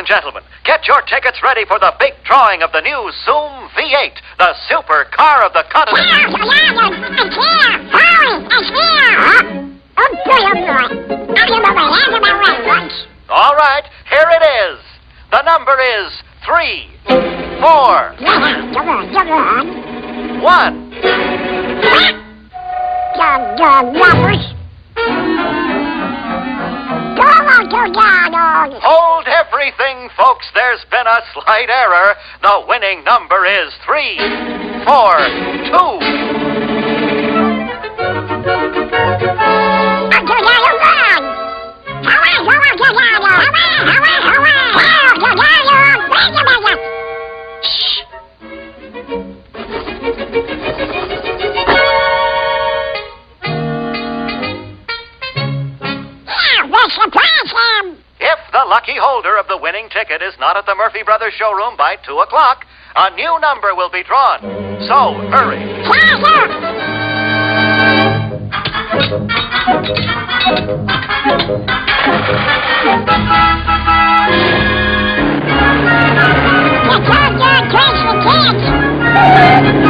and gentlemen, get your tickets ready for the big drawing of the new Zoom V8, the super car of the continent. It's here! Oh, my. All right, here it is. The number is three, four, Yeah, come on, come on. one. Go on. Folks. There's been a slight error. The winning number is three, four, two. Go lucky holder of the winning ticket is not at the Murphy Brothers showroom by 2 o'clock, a new number will be drawn. So hurry. Your crazy kids!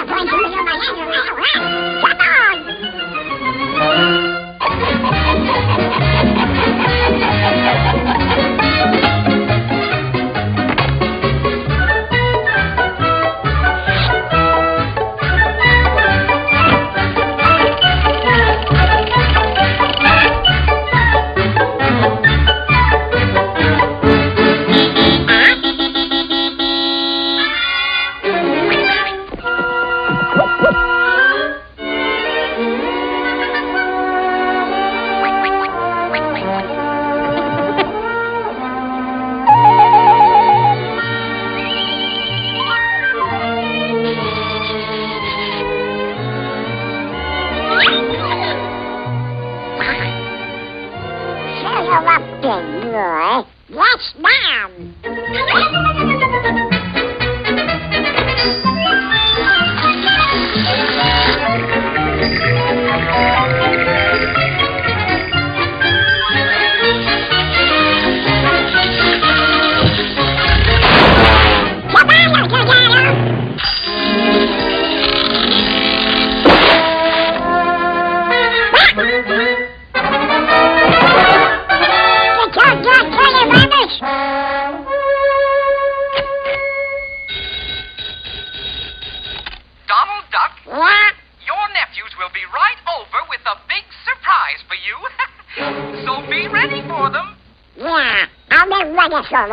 ya. Come on! Big boy. Yes, ma'am. I'll be ready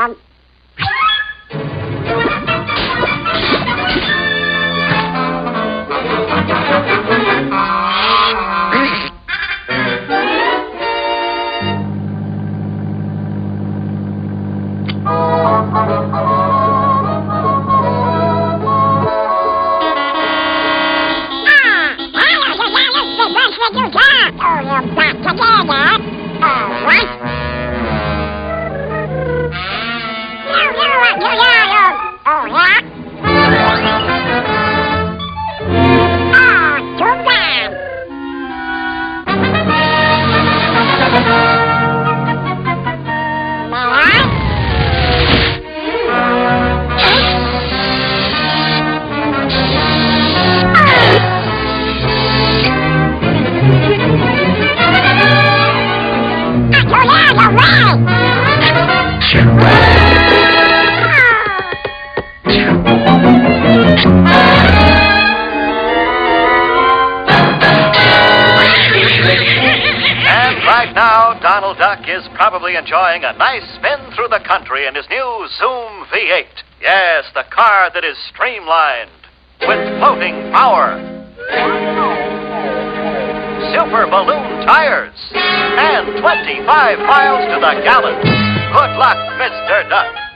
for Donald Duck is probably enjoying a nice spin through the country in his new Zoom V8. Yes, the car that is streamlined with floating power, super balloon tires, and 25 miles to the gallon. Good luck, Mr. Duck.